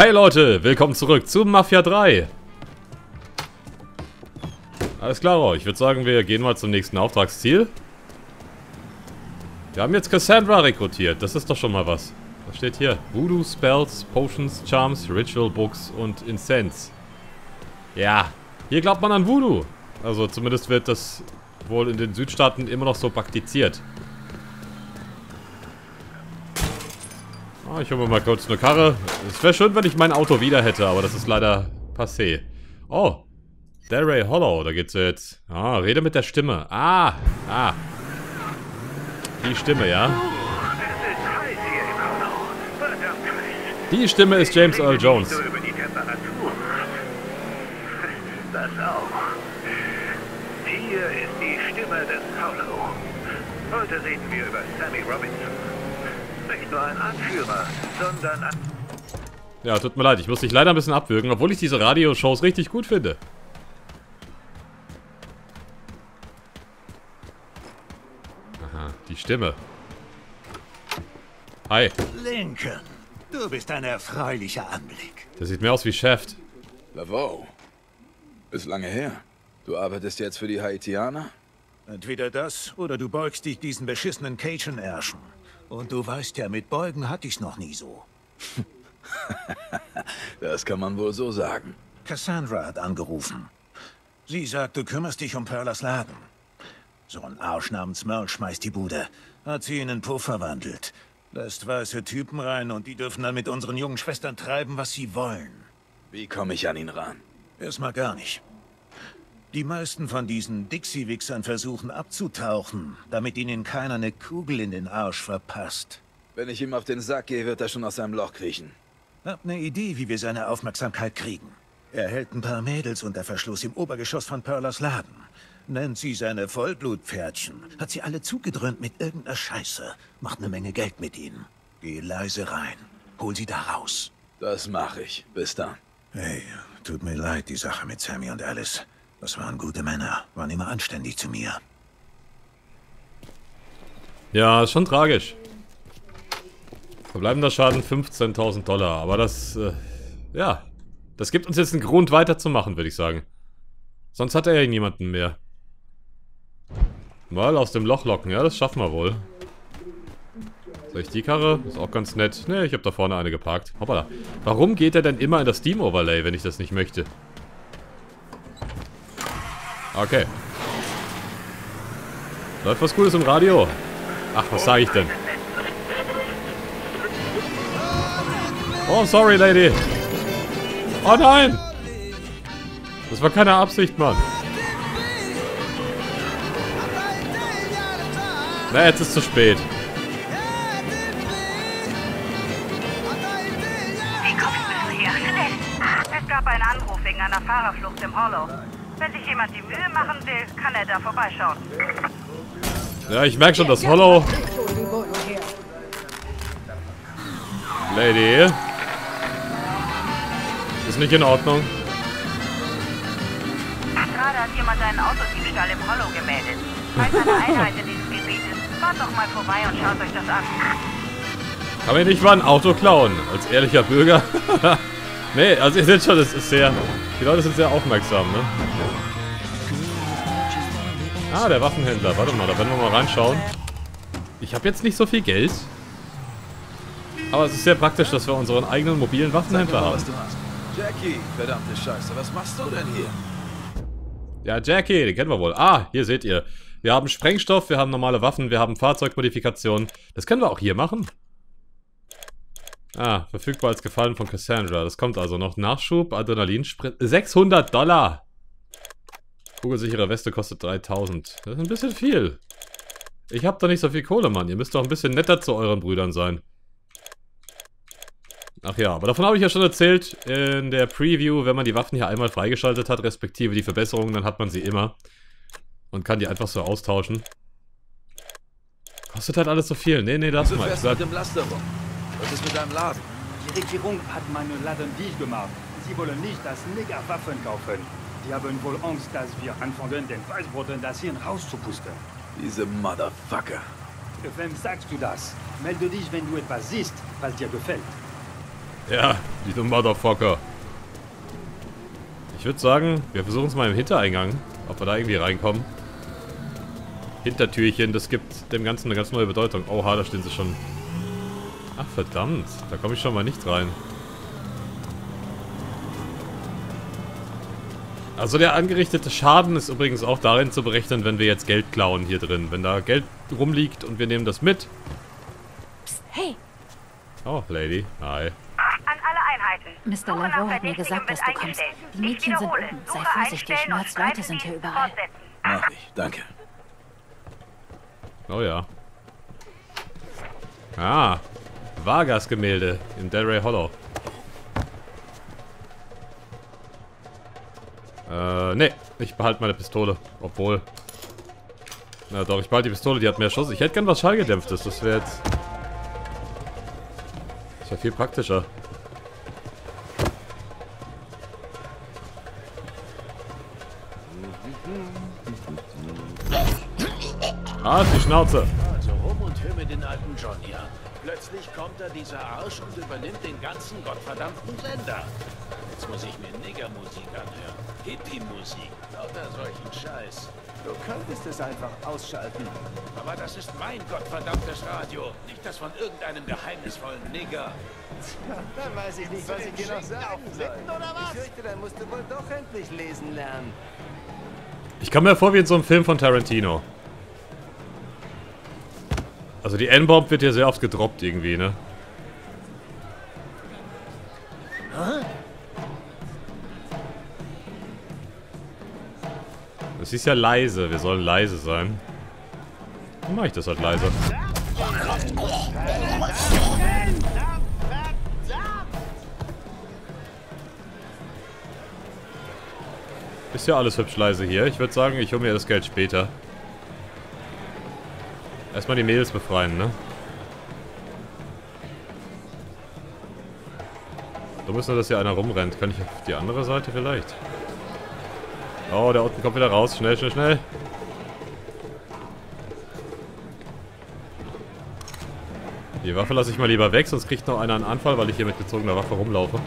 Hey Leute, willkommen zurück zu Mafia 3. Alles klar, ich würde sagen, wir gehen mal zum nächsten Auftragsziel. Wir haben jetzt Cassandra rekrutiert, das ist doch schon mal was. Was steht hier? Voodoo, Spells, Potions, Charms, Ritual Books und Incense. Ja, hier glaubt man an Voodoo. Also zumindest wird das wohl in den Südstaaten immer noch so praktiziert. Oh, ich hole mir mal kurz eine Karre. Es wäre schön, wenn ich mein Auto wieder hätte, aber das ist leider passé. Oh, Delray Hollow, da geht's jetzt. Ah, rede mit der Stimme. Ah, ah. Die Stimme, ja. Die Stimme ist James Earl Jones. Das auch. Hier ist die Stimme des Hollow. Heute reden wir über Sammy Robinson. Nicht nur ein Anführer, sondern ein... Ja, tut mir leid, ich muss dich leider ein bisschen abwürgen, obwohl ich diese Radioshows richtig gut finde. Aha, die Stimme. Hi. Lincoln, du bist ein erfreulicher Anblick. Der sieht mehr aus wie Shaft. Laveau. Ist lange her. Du arbeitest jetzt für die Haitianer? Entweder das oder du beugst dich diesen beschissenen Cajun-Ärschen. Und du weißt ja, mit Beugen hatte ich's noch nie so. Das kann man wohl so sagen. Cassandra hat angerufen. Sie sagt, du kümmerst dich um Perlas Laden. So ein Arsch namens Merle schmeißt die Bude. Hat sie in einen Puff verwandelt. Lässt weiße Typen rein und die dürfen dann mit unseren jungen Schwestern treiben, was sie wollen. Wie komme ich an ihn ran? Erstmal gar nicht. Die meisten von diesen Dixie-Wichsern versuchen abzutauchen, damit ihnen keiner eine Kugel in den Arsch verpasst. Wenn ich ihm auf den Sack gehe, wird er schon aus seinem Loch kriechen. Hab ne Idee, wie wir seine Aufmerksamkeit kriegen. Er hält ein paar Mädels unter Verschluss im Obergeschoss von Perlas Laden. Nennt sie seine Vollblutpferdchen. Hat sie alle zugedröhnt mit irgendeiner Scheiße. Macht eine Menge Geld mit ihnen. Geh leise rein. Hol sie da raus. Das mache ich. Bis dann. Hey, tut mir leid, die Sache mit Sammy und Alice. Das waren gute Männer, waren immer anständig zu mir. Ja, ist schon tragisch. Verbleibender Schaden 15.000 Dollar. Aber das, äh, ja. Das gibt uns jetzt einen Grund weiterzumachen, würde ich sagen. Sonst hat er ja niemanden mehr. Mal aus dem Loch locken. Ja, das schaffen wir wohl. Soll ich die Karre? Ist auch ganz nett. Ne, ich habe da vorne eine geparkt. Hoppala. Warum geht er denn immer in das Steam Overlay, wenn ich das nicht möchte? Okay. Läuft was Gutes im Radio? Ach, was sage ich denn? Oh, sorry, Lady. Oh nein! Das war keine Absicht, Mann. Na, jetzt ist zu spät. Wie komme ich bis hier? Schnell! Es gab einen Anruf wegen einer Fahrerflucht im Hollow. Wenn sich jemand die Mühe machen will, kann er da vorbeischauen. Ja, ich merke schon, das Hollow... Lady. Ist nicht in Ordnung. Gerade hat jemand einen Autodiebstahl im Hollow gemeldet. Falls eine Einheit in diesem Gebiet ist, fahrt doch mal vorbei und schaut euch das an. Kann mir nicht mal ein Auto klauen, als ehrlicher Bürger. nee, also ihr seht schon, das ist sehr... Die Leute sind sehr aufmerksam, ne? Ah, der Waffenhändler. Warte mal, da werden wir mal reinschauen. Ich habe jetzt nicht so viel Geld. Aber es ist sehr praktisch, dass wir unseren eigenen mobilen Waffenhändler haben. Jackie, verdammte Scheiße, was machst du denn hier? Ja, Jackie, den kennen wir wohl. Ah, hier seht ihr. Wir haben Sprengstoff, wir haben normale Waffen, wir haben Fahrzeugmodifikationen. Das können wir auch hier machen. Ah, verfügbar als Gefallen von Cassandra. Das kommt also noch. Nachschub, Adrenalinsprit. 600 Dollar! Kugelsichere Weste kostet 3000. Das ist ein bisschen viel. Ich hab doch nicht so viel Kohle, Mann. Ihr müsst doch ein bisschen netter zu euren Brüdern sein. Ach ja, aber davon habe ich ja schon erzählt in der Preview. Wenn man die Waffen hier einmal freigeschaltet hat, respektive die Verbesserungen, dann hat man sie immer. Und kann die einfach so austauschen. Kostet halt alles so viel. Nee, nee, das Du mal. Ich bleib, Was ist mit deinem Laden? Die Regierung hat meinen Laden dicht gemacht. Sie wollen nicht, dass Neger Waffen kaufen. Die haben wohl Angst, dass wir anfangen, den Weißbroten das Hirn rauszupusten. Diese Motherfucker. Wem sagst du das? Melde dich, wenn du etwas siehst, was dir gefällt. Ja, diese Motherfucker. Ich würde sagen, wir versuchen es mal im Hintereingang, ob wir da irgendwie reinkommen. Hintertürchen, das gibt dem Ganzen eine ganz neue Bedeutung. Oha, da stehen sie schon. Ach, verdammt. Da komme ich schon mal nicht rein. Also der angerichtete Schaden ist übrigens auch darin zu berechnen, wenn wir jetzt Geld klauen hier drin. Wenn da Geld rumliegt und wir nehmen das mit. Psst, hey, Oh, Lady. Hi. An alle Einheiten. Mr. Lavaux hat mir gesagt, dass du kommst. Die Mädchen sind unten. Sei vorsichtig, Nerds Leute sind hier überall. Mach ich, danke. Oh ja. Ah. Vargas-Gemälde in Delray Hollow. Äh, nee. Ich behalte meine Pistole. Obwohl. Na doch, ich behalte die Pistole, die hat mehr Schuss. Ich hätte gern was Schallgedämpftes. Das wäre jetzt... Das wäre viel praktischer. Ah, ist die Schnauze. Da dieser Arsch und übernimmt den ganzen gottverdammten Sender. Jetzt muss ich mir Niggermusik anhören. Hippie-Musik. Lauter solchen Scheiß. Du könntest es einfach ausschalten. Aber das ist mein gottverdammtes Radio. Nicht das von irgendeinem geheimnisvollen Nigger. Dann weiß ich nicht, was ich dir noch sagen soll. Ich fürchte, dann musst du wohl doch endlich lesen lernen. Ich komme mir vor wie in so einem Film von Tarantino. Also die N-Bomb wird hier sehr oft gedroppt irgendwie, ne? Es ist ja leise, wir sollen leise sein. Dann mache ich das halt leise. Ist ja alles hübsch leise hier. Ich würde sagen, ich hole mir das Geld später. Erstmal die Mädels befreien, ne? Du musst nur, dass hier einer rumrennt. Kann ich auf die andere Seite vielleicht? Oh, der unten kommt wieder raus. Schnell, schnell, schnell. Die Waffe lasse ich mal lieber weg, sonst kriegt noch einer einen Anfall, weil ich hier mit gezogener Waffe rumlaufe.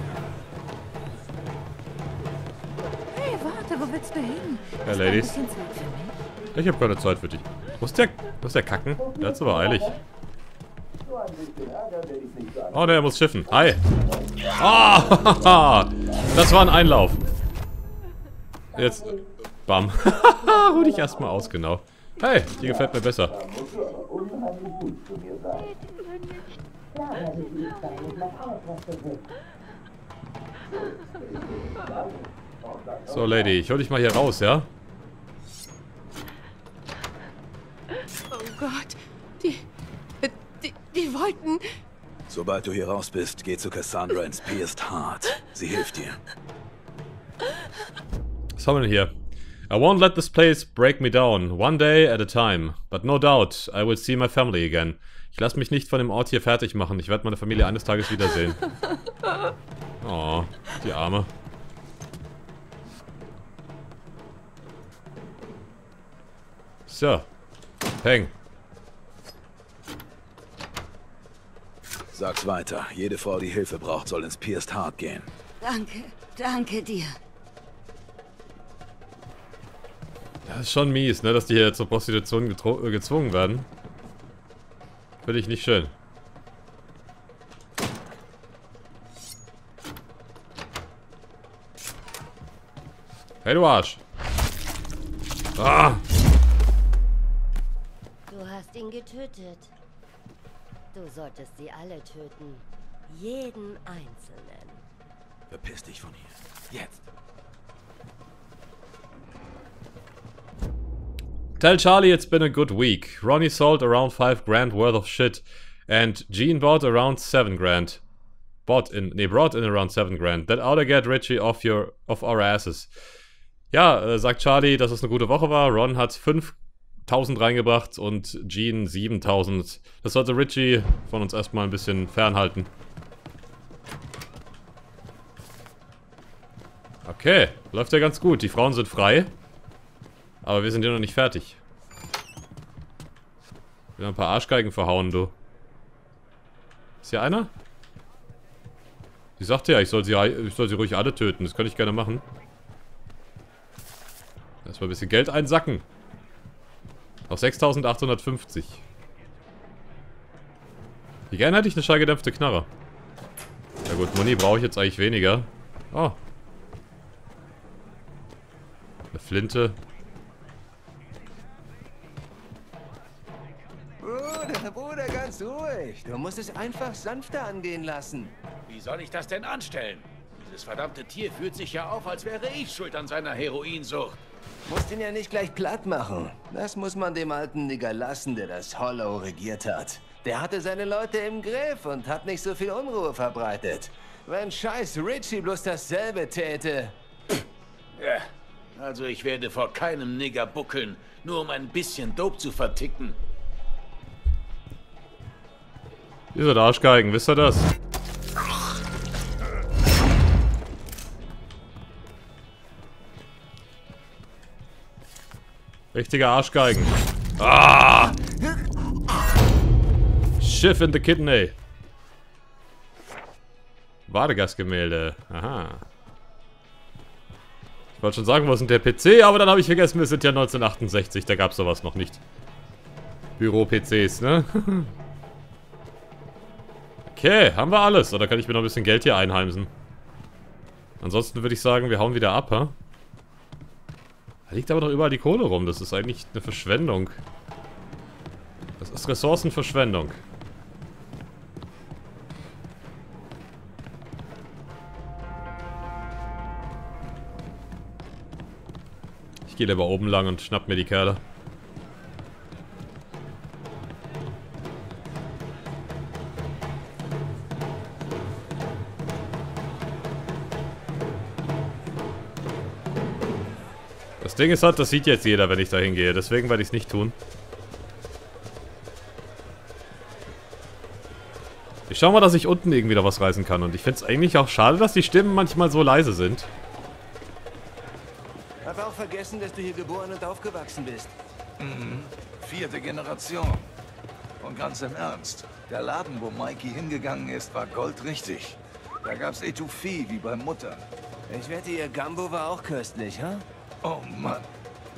Hey, warte, wo willst du hin? Ja, Ladies. Ich habe keine Zeit für dich. Muss der, muss der kacken? Der hat's aber eilig. Oh, der muss schiffen. Hi. Ah, das war ein Einlauf. Jetzt, bam. Ruh dich erstmal aus, genau. Hey, die gefällt mir besser. So, Lady, ich hol dich mal hier raus, ja? Oh Gott, die, die, die wollten... Sobald du hier raus bist, geh zu Cassandra ins Pierced Heart. Sie hilft dir. Was haben wir denn hier? I won't let this place break me down, one day at a time. But no doubt, I will see my family again. Ich lasse mich nicht von dem Ort hier fertig machen. Ich werde meine Familie eines Tages wiedersehen. Oh, die Arme. So. Peng. Sag's weiter. Jede Frau, die Hilfe braucht, soll ins Pierced Heart gehen. Danke, danke dir. Das ist schon mies, ne, dass die hier zur Prostitution getro- äh, gezwungen werden. Finde ich nicht schön. Hey, du Arsch. Ah! Du hast ihn getötet. Du solltest sie alle töten. Jeden einzelnen. Verpiss dich von hier. Jetzt. Tell Charlie it's been a good week. Ronnie sold around 5 grand worth of shit. And Gene bought around 7 grand. Bought in, nee, brought in around 7 grand. That ought to get Richie off your, off our asses. Ja, äh, sagt Charlie, dass es eine gute Woche war. Ron hat 5000 reingebracht und Gene 7000. Das sollte Richie von uns erstmal ein bisschen fernhalten. Okay, läuft ja ganz gut. Die Frauen sind frei. Aber wir sind ja noch nicht fertig. Wieder ein paar Arschgeigen verhauen, du. Ist hier einer? Sie sagte ja, ich soll sie, ich soll sie ruhig alle töten. Das könnte ich gerne machen. Erstmal ein bisschen Geld einsacken. Auf 6850. Wie gerne hätte ich eine schallgedämpfte Knarre. Ja gut, Muni brauche ich jetzt eigentlich weniger. Oh. Eine Flinte. Ganz ruhig. Du musst es einfach sanfter angehen lassen. Wie soll ich das denn anstellen? Dieses verdammte Tier fühlt sich ja auf, als wäre ich schuld an seiner Heroinsucht. Musst ihn ja nicht gleich platt machen. Das muss man dem alten Nigger lassen, der das Hollow regiert hat. Der hatte seine Leute im Griff und hat nicht so viel Unruhe verbreitet. Wenn scheiß Richie bloß dasselbe täte. Ja, also ich werde vor keinem Nigger buckeln, nur um ein bisschen Dope zu verticken. Dieser Arschgeigen, wisst ihr das? Richtiger Arschgeigen. Ah! Schiff in the Kidney. Badegastgemälde. Aha. Ich wollte schon sagen, wo ist denn der PC? Aber dann habe ich vergessen, wir sind ja 1968. Da gab es sowas noch nicht. Büro-PCs, ne? okay, haben wir alles. Oder kann ich mir noch ein bisschen Geld hier einheimsen? Ansonsten würde ich sagen, wir hauen wieder ab, ha? Da liegt aber noch überall die Kohle rum. Das ist eigentlich eine Verschwendung. Das ist Ressourcenverschwendung. Ich gehe lieber oben lang und schnapp mir die Kerle. Ding ist halt, das sieht jetzt jeder, wenn ich da hingehe. Deswegen werde ich es nicht tun. Ich schau mal, dass ich unten irgendwie da was reißen kann. Und ich finde es eigentlich auch schade, dass die Stimmen manchmal so leise sind. Hab auch vergessen, dass du hier geboren und aufgewachsen bist. Mhm. Vierte Generation. Und ganz im Ernst, der Laden, wo Mikey hingegangen ist, war goldrichtig. Da gab's Etouffee wie bei Mutter. Ich wette, ihr Gambo war auch köstlich, ha? Oh Mann.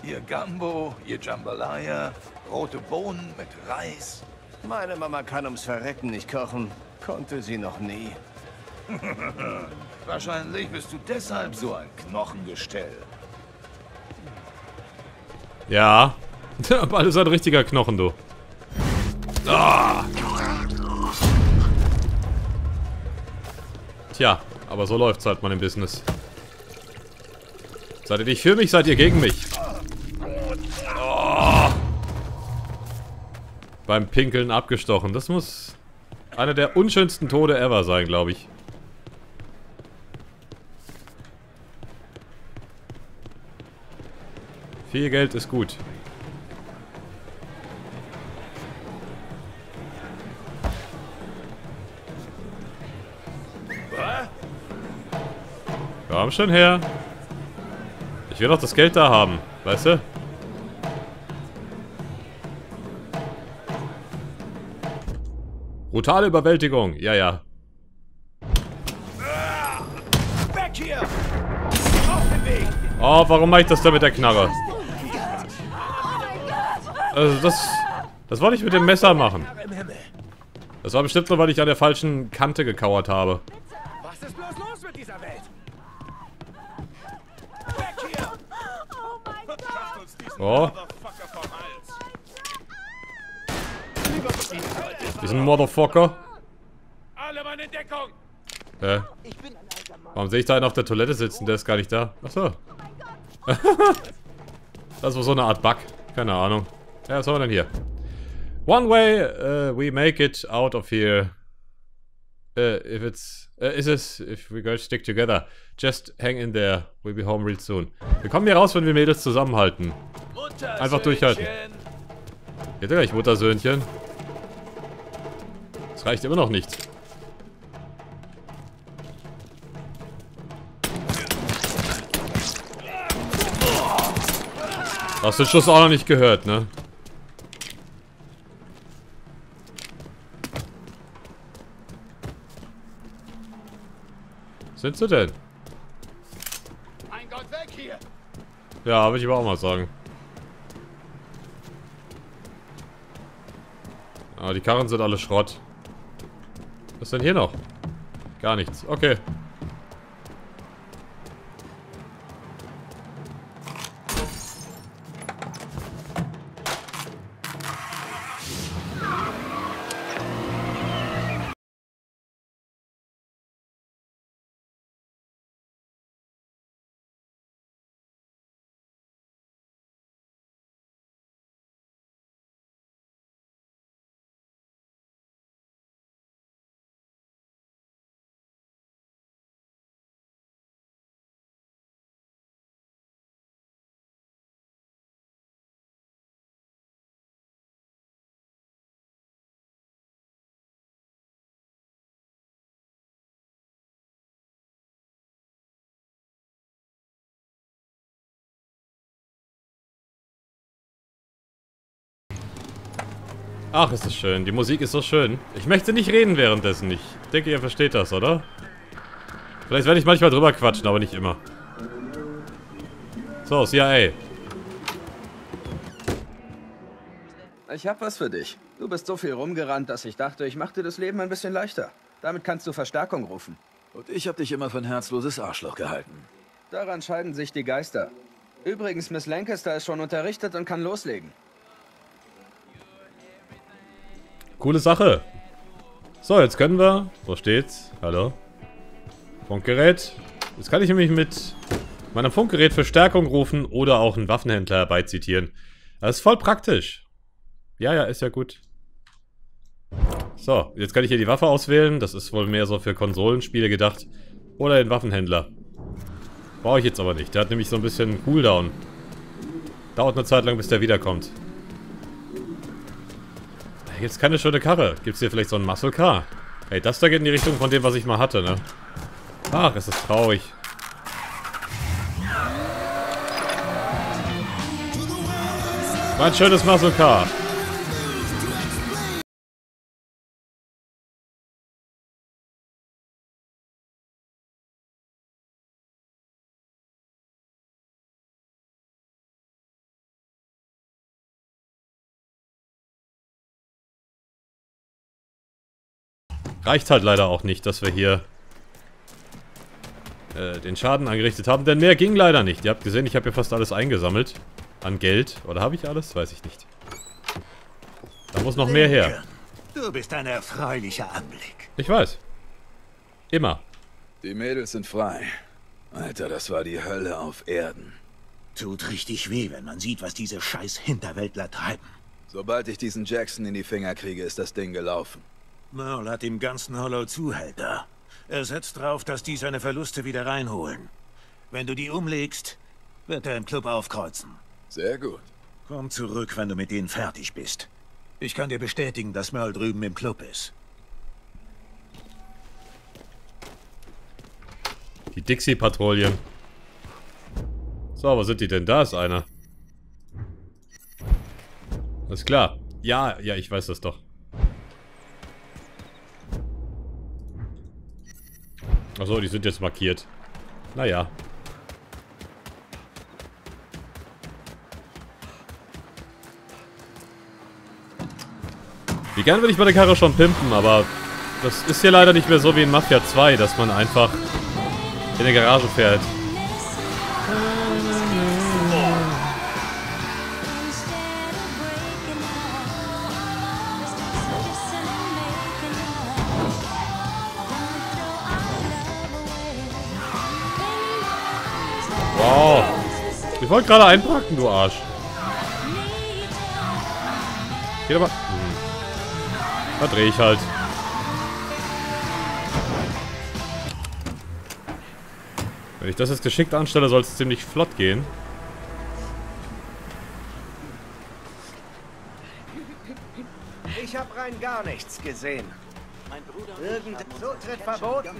Ihr Gambo, ihr Jambalaya, rote Bohnen mit Reis. Meine Mama kann ums Verrecken nicht kochen. Konnte sie noch nie. Wahrscheinlich bist du deshalb so ein Knochengestell. Ja. Aber alles ein richtiger Knochen, du. Ah. Tja, aber so läuft's halt mal im Business. Seid ihr nicht für mich, seid ihr gegen mich. Oh. Beim Pinkeln abgestochen. Das muss einer der unschönsten Tode ever sein, glaube ich. Viel Geld ist gut. Komm schon her. Ich will doch das Geld da haben, weißt du? Brutale Überwältigung, ja, ja. Oh, warum mache ich das da mit der Knarre? Also das... Das wollte ich mit dem Messer machen. Das war bestimmt nur, weil ich an der falschen Kante gekauert habe. Oh. Diesen Motherfucker. Alle Mann in Deckung! Hä? Warum sehe ich da einen auf der Toilette sitzen? Der ist gar nicht da. Achso. das war so eine Art Bug. Keine Ahnung. Ja, was haben wir denn hier? One way uh, we make it out of here. Uh, if it's... Uh, is it... If we go stick together. Just hang in there. We'll be home real soon. Wir kommen hier raus, wenn wir Mädels zusammenhalten. Einfach durchhalten. Geht ja gleich, Muttersöhnchen. Das reicht immer noch nicht. Hast du den Schuss auch noch nicht gehört, ne? sind sie denn? Ja, würde ich aber auch mal sagen. Ah, die Karren sind alle Schrott. Was ist denn hier noch? Gar nichts. Okay. Ach, ist das schön. Die Musik ist so schön. Ich möchte nicht reden währenddessen. Ich denke, ihr versteht das, oder? Vielleicht werde ich manchmal drüber quatschen, aber nicht immer. So, CIA. Ich hab was für dich. Du bist so viel rumgerannt, dass ich dachte, ich mache dir das Leben ein bisschen leichter. Damit kannst du Verstärkung rufen. Und ich hab dich immer für ein herzloses Arschloch gehalten. Daran scheiden sich die Geister. Übrigens, Miss Lancaster ist schon unterrichtet und kann loslegen. Coole Sache. So, jetzt können wir... Wo steht's? Hallo? Funkgerät. Jetzt kann ich nämlich mit meinem Funkgerät Verstärkung rufen oder auch einen Waffenhändler herbeizitieren. Das ist voll praktisch. Ja, ja, ist ja gut. So, jetzt kann ich hier die Waffe auswählen. Das ist wohl mehr so für Konsolenspiele gedacht. Oder den Waffenhändler. Brauche ich jetzt aber nicht. Der hat nämlich so ein bisschen Cooldown. Dauert eine Zeit lang, bis der wiederkommt. Jetzt keine schöne Karre. Gibt es hier vielleicht so ein Muscle Car? Hey, das da geht in die Richtung von dem, was ich mal hatte, ne? Ach, es ist traurig. War ein schönes Muscle Car. Reicht halt leider auch nicht, dass wir hier äh, den Schaden angerichtet haben, denn mehr ging leider nicht. Ihr habt gesehen, ich habe hier fast alles eingesammelt. An Geld. Oder habe ich alles? Weiß ich nicht. Da muss noch mehr her. Du bist ein erfreulicher Anblick. Ich weiß. Immer. Die Mädels sind frei. Alter, das war die Hölle auf Erden. Tut richtig weh, wenn man sieht, was diese scheiß Hinterwäldler treiben. Sobald ich diesen Jackson in die Finger kriege, ist das Ding gelaufen. Merle hat dem ganzen Hollow Zuhälter. Er setzt drauf, dass die seine Verluste wieder reinholen. Wenn du die umlegst, wird er im Club aufkreuzen. Sehr gut. Komm zurück, wenn du mit denen fertig bist. Ich kann dir bestätigen, dass Merle drüben im Club ist. Die Dixie-Patrouillen. So, wo sind die denn? Da ist einer. Alles klar. Ja, ja, ich weiß das doch. Achso, die sind jetzt markiert. Naja. Wie gern würde ich meine Karre schon pimpen, aber das ist hier leider nicht mehr so wie in Mafia 2, dass man einfach in der Garage fährt. Wollte gerade einpacken, du Arsch. Geht aber... Hm. Da drehe ich halt. Wenn ich das jetzt geschickt anstelle, soll es ziemlich flott gehen. Ich habe rein gar nichts gesehen. Irgend Zutritt verboten.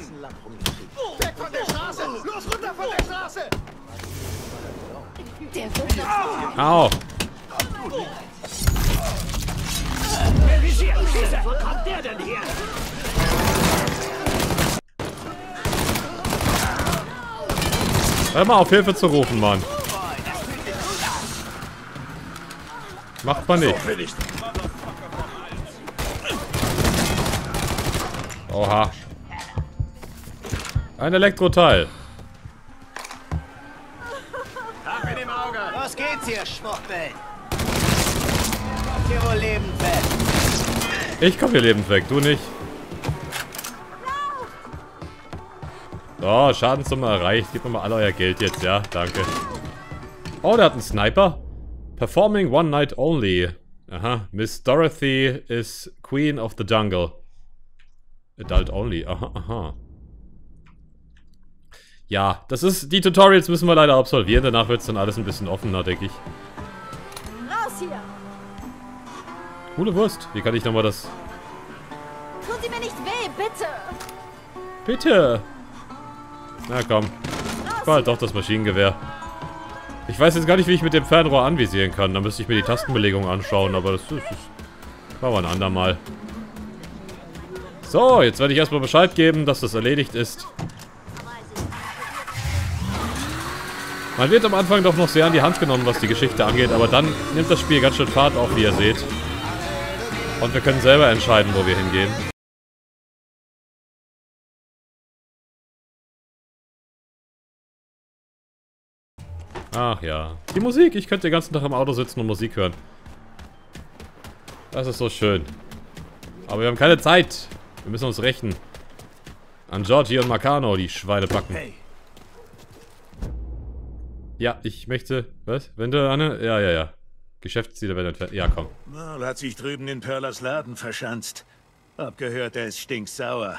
Weg von der Straße! Los, runter von der Straße! Au. Hör mal auf Hilfe zu rufen, Mann. Macht man nicht. Oha. Ein Elektroteil. Ich komm hier lebend weg, du nicht. So, Schadenssumme erreicht. Gebt mir mal alle euer Geld jetzt, ja? Danke. Oh, der hat einen Sniper. Performing one night only. Aha. Miss Dorothy is Queen of the Jungle. Adult only. Aha, aha. Ja, das ist... Die Tutorials müssen wir leider absolvieren. Danach wird es dann alles ein bisschen offener, denke ich. Raus hier! Coole Wurst. Wie kann ich nochmal das... Tun Sie mir nicht weh, bitte! Bitte! Na komm. Halt doch das Maschinengewehr. Ich weiß jetzt gar nicht, wie ich mit dem Fernrohr anvisieren kann. Da müsste ich mir die Tastenbelegung anschauen, aber das, das, das war ein andermal. So, jetzt werde ich erstmal Bescheid geben, dass das erledigt ist. Man wird am Anfang doch noch sehr an die Hand genommen, was die Geschichte angeht, aber dann nimmt das Spiel ganz schön Fahrt auf, wie ihr seht. Und wir können selber entscheiden, wo wir hingehen. Ach ja. Die Musik. Ich könnte den ganzen Tag im Auto sitzen und Musik hören. Das ist so schön. Aber wir haben keine Zeit. Wir müssen uns rächen. An Georgie und Marcano, die Schweine backen. Hey, Ja, ich möchte... Was? Wende, Anne? Ja, ja, ja. Geschäftsziele werden entfernt. Ja, komm. Mal hat sich drüben in Perlers Laden verschanzt. Hab gehört, er ist stinksauer.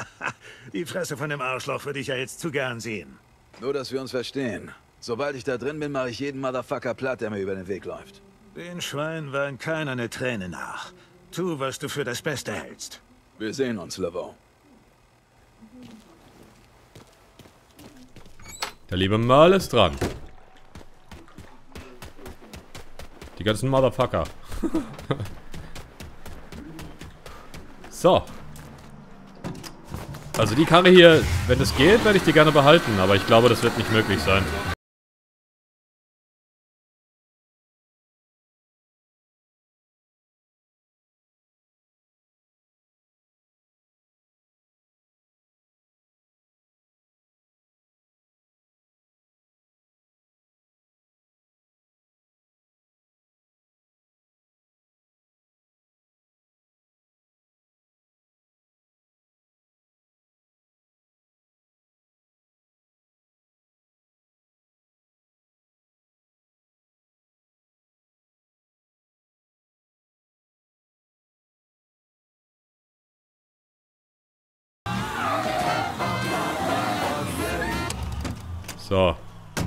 Die Fresse von dem Arschloch würde ich ja jetzt zu gern sehen. Nur, dass wir uns verstehen. Sobald ich da drin bin, mache ich jeden Motherfucker platt, der mir über den Weg läuft. Den Schwein weint keiner eine Träne nach. Tu, was du für das Beste hältst. Wir sehen uns, Laveau. Der liebe Merl ist dran. Die ganzen Motherfucker. so. Also die Karre hier, wenn es geht, werde ich die gerne behalten, aber ich glaube, das wird nicht möglich sein.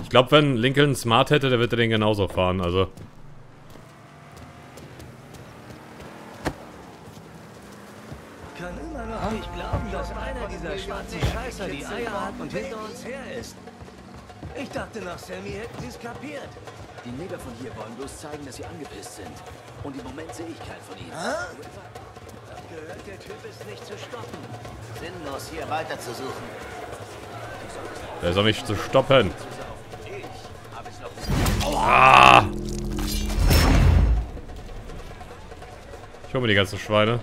Ich glaube, wenn Lincoln Smart hätte, der würde den genauso fahren, also. Kann immer noch nicht glauben, dass einer dieser schwarzen Scheißer die Eier hat und hinter uns her ist. Ich dachte, nach Sammy hätten sie es kapiert. Die Neger von hier wollen bloß zeigen, dass sie angepisst sind. Und im Moment sehe ich keinen von ihnen. Hä? Gehört, der Typ ist nicht zu stoppen. Sinnlos, hier weiter zu suchen. Der soll mich zu stoppen. Ah! Ich hole mir die ganzen Schweine.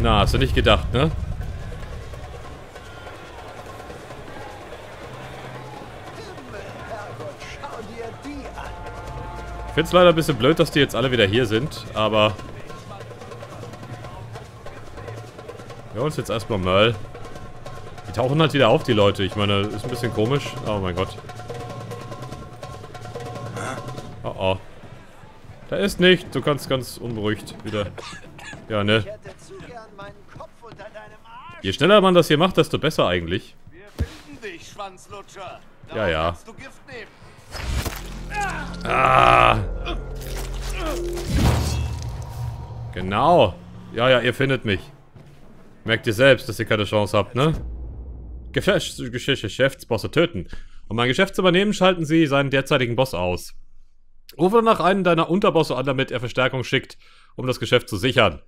Na, hast du nicht gedacht, ne? Ich finde es leider ein bisschen blöd, dass die jetzt alle wieder hier sind, aber... Wir holen uns jetzt erstmal Merl. Tauchen halt wieder auf, die Leute. Ich meine, ist ein bisschen komisch. Oh mein Gott. Oh oh. Da ist nicht. Du kannst ganz unberuhigt wieder. Ja, ne? Je schneller man das hier macht, desto besser eigentlich. Ja, ja. Ah. Genau. Ja, ja, ihr findet mich. Merkt ihr selbst, dass ihr keine Chance habt, ne? Geschäfts Geschäfts Geschäftsbosse töten. Um ein Geschäft zu übernehmen, schalten sie seinen derzeitigen Boss aus. Rufe danach einen deiner Unterbosse an, damit er Verstärkung schickt, um das Geschäft zu sichern.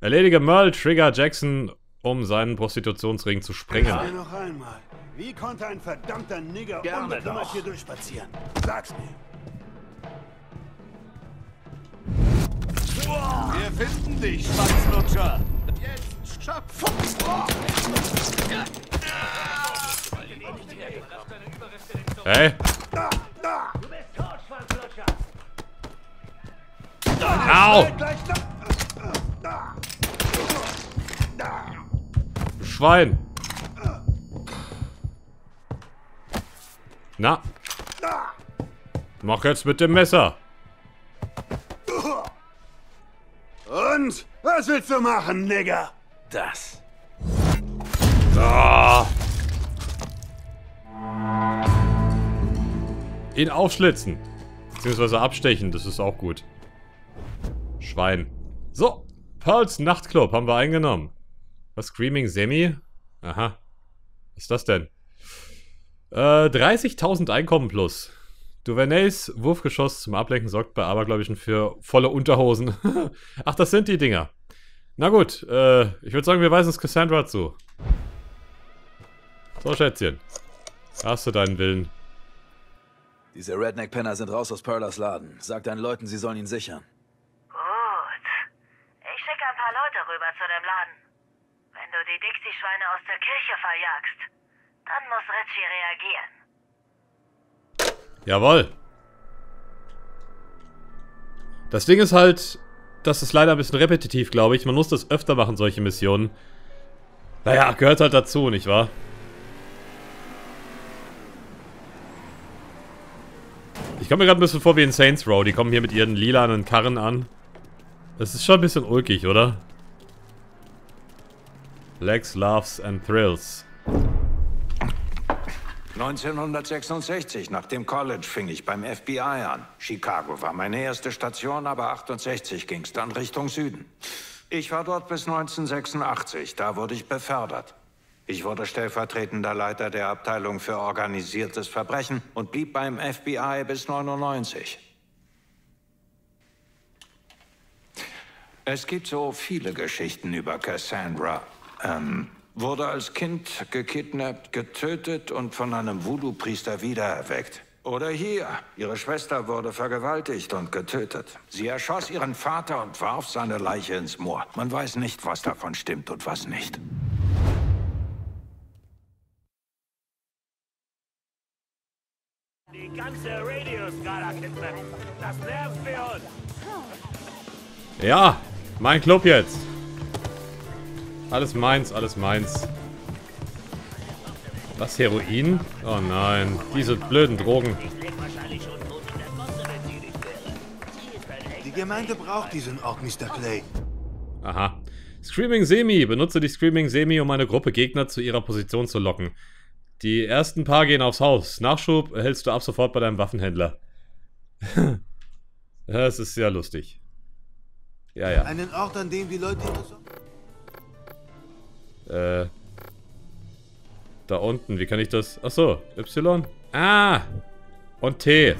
Erledige Merle Trigger Jackson, um seinen Prostitutionsring zu sprengen. Frage noch einmal. Wie konnte ein verdammter Nigger Gerne unbekümmert doch. hier durchspazieren? Sag's mir. Wir finden dich, Schwanzlutscher. Jetzt. Hey. Au! Schwein! Na? Mach jetzt mit dem Messer. Und? Was willst du machen, Nigger? Das. Ah. Ihn aufschlitzen. Beziehungsweise abstechen, das ist auch gut. Schwein. So, Pearls Nachtclub haben wir eingenommen. Was, Screaming Semi? Aha. Was ist das denn? Äh, 30.000 Einkommen plus. Duvernays Wurfgeschoss zum Ablenken sorgt bei Abergläubischen für volle Unterhosen. Ach, das sind die Dinger. Na gut, äh, ich würde sagen, wir weisen es Cassandra zu. So, Schätzchen. Hast du deinen Willen? Diese Redneck-Penner sind raus aus Perlers Laden. Sag deinen Leuten, sie sollen ihn sichern. Gut. Ich schicke ein paar Leute rüber zu dem Laden. Wenn du die Dixie-Schweine aus der Kirche verjagst, dann muss Richie reagieren. Jawohl. Das Ding ist halt, das ist leider ein bisschen repetitiv, glaube ich. Man muss das öfter machen, solche Missionen. Naja, gehört halt dazu, nicht wahr? Ich komme mir gerade ein bisschen vor wie in Saints Row. Die kommen hier mit ihren lilanen Karren an. Das ist schon ein bisschen ulkig, oder? Lex, Loves and Thrills. 1966, nach dem College, fing ich beim FBI an. Chicago war meine erste Station, aber 68 ging es dann Richtung Süden. Ich war dort bis 1986, da wurde ich befördert. Ich wurde stellvertretender Leiter der Abteilung für organisiertes Verbrechen und blieb beim FBI bis 99. Es gibt so viele Geschichten über Cassandra. Ähm, wurde als Kind gekidnappt, getötet und von einem Voodoo-Priester wiedererweckt. Oder hier, ihre Schwester wurde vergewaltigt und getötet. Sie erschoss ihren Vater und warf seine Leiche ins Moor. Man weiß nicht, was davon stimmt und was nicht. Die ganze Radio-Skala kidnappen. Das nervt für uns. Ja, mein Club jetzt. Alles meins, alles meins. Was, Heroin? Oh nein, diese blöden Drogen. Die Gemeinde braucht diesen Ort, Mr. Clay. Aha. Screaming Semi. Benutze die Screaming Semi, um eine Gruppe Gegner zu ihrer Position zu locken. Die ersten paar gehen aufs Haus. Nachschub erhältst du ab sofort bei deinem Waffenhändler. das ist sehr lustig. Ja, ja. Einen Ort, an dem die Leute ihre Äh. Da unten, wie kann ich das? Achso, Y. Ah! Und T.